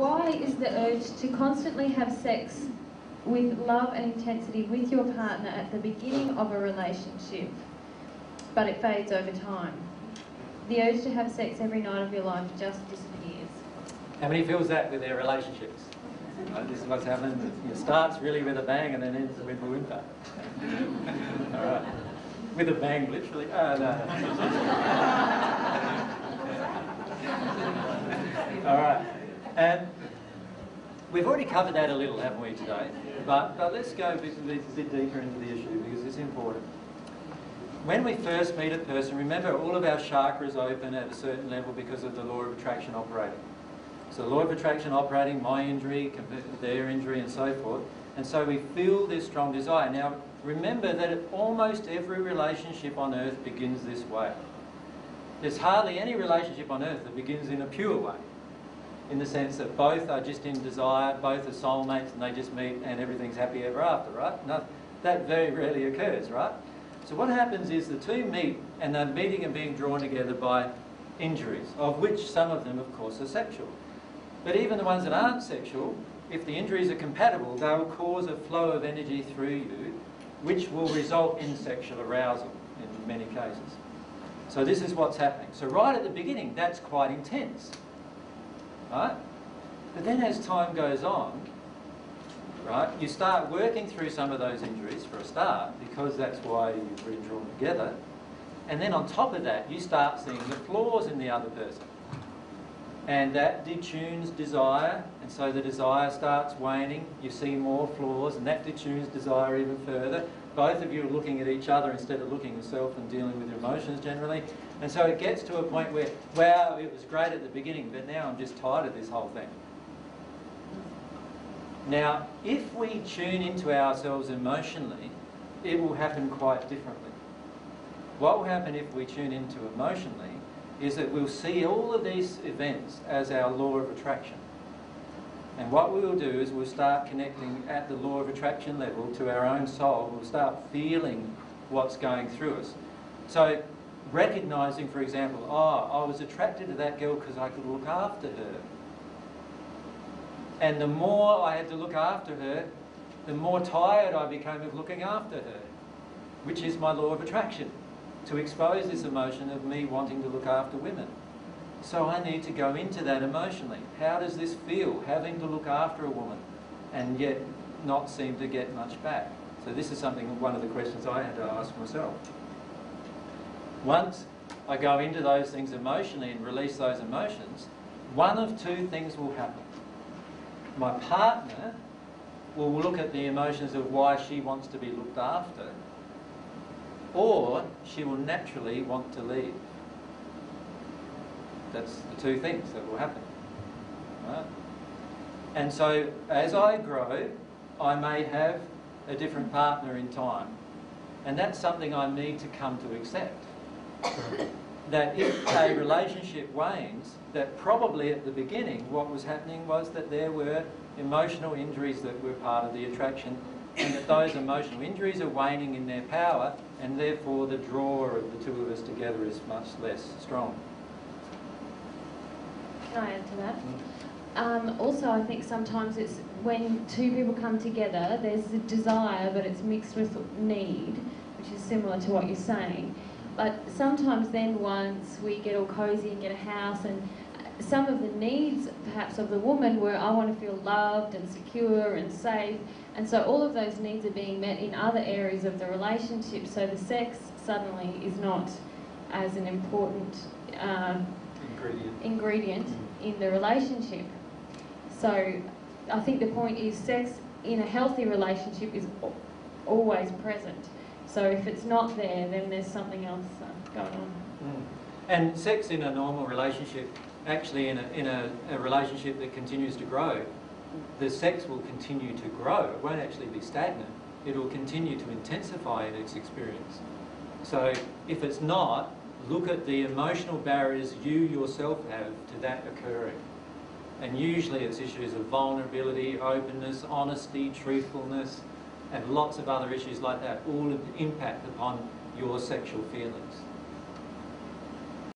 why is the urge to constantly have sex with love and intensity with your partner at the beginning of a relationship, but it fades over time? The urge to have sex every night of your life just disappears. How many feels that with their relationships? Uh, this is what's happening. It starts really with a bang and then ends with a whimper. All right. With a bang, literally. Oh, no. All right. And we've already covered that a little, haven't we, today? But, but let's go a bit, a bit deeper into the issue because it's important. When we first meet a person, remember all of our chakras open at a certain level because of the law of attraction operating. So the law of attraction operating, my injury, their injury and so forth. And so we feel this strong desire. Now remember that almost every relationship on earth begins this way. There's hardly any relationship on earth that begins in a pure way. In the sense that both are just in desire, both are soulmates and they just meet and everything's happy ever after, right? No, that very rarely occurs, right? So what happens is the two meet and they're meeting and being drawn together by injuries, of which some of them, of course, are sexual. But even the ones that aren't sexual, if the injuries are compatible, they'll cause a flow of energy through you, which will result in sexual arousal in many cases. So this is what's happening. So right at the beginning, that's quite intense. Right? But then as time goes on, right, you start working through some of those injuries for a start, because that's why you've been drawn together. And then on top of that, you start seeing the flaws in the other person and that detunes desire, and so the desire starts waning. You see more flaws, and that detunes desire even further. Both of you are looking at each other instead of looking at yourself and dealing with your emotions generally. And so it gets to a point where, wow, it was great at the beginning, but now I'm just tired of this whole thing. Now, if we tune into ourselves emotionally, it will happen quite differently. What will happen if we tune into emotionally is that we'll see all of these events as our law of attraction. And what we will do is we'll start connecting at the law of attraction level to our own soul. We'll start feeling what's going through us. So recognizing, for example, oh, I was attracted to that girl because I could look after her. And the more I had to look after her, the more tired I became of looking after her, which is my law of attraction to expose this emotion of me wanting to look after women. So I need to go into that emotionally. How does this feel, having to look after a woman and yet not seem to get much back? So this is something, one of the questions I had to ask myself. Once I go into those things emotionally and release those emotions, one of two things will happen. My partner will look at the emotions of why she wants to be looked after or she will naturally want to leave. That's the two things that will happen. Right? And so as I grow, I may have a different partner in time. And that's something I need to come to accept. that if a relationship wanes, that probably at the beginning what was happening was that there were emotional injuries that were part of the attraction and that those emotional injuries are waning in their power and therefore the draw of the two of us together is much less strong. Can I add to that? Um, also, I think sometimes it's when two people come together, there's a desire, but it's mixed with need, which is similar to what you're saying. But sometimes then once we get all cosy and get a house and some of the needs perhaps of the woman were I want to feel loved and secure and safe and so all of those needs are being met in other areas of the relationship so the sex suddenly is not as an important uh, ingredient, ingredient mm. in the relationship so I think the point is sex in a healthy relationship is always present so if it's not there then there's something else uh, going on mm. and sex in a normal relationship actually in, a, in a, a relationship that continues to grow, the sex will continue to grow. It won't actually be stagnant. It will continue to intensify in its experience. So if it's not, look at the emotional barriers you yourself have to that occurring. And usually it's issues of vulnerability, openness, honesty, truthfulness, and lots of other issues like that all impact upon your sexual feelings.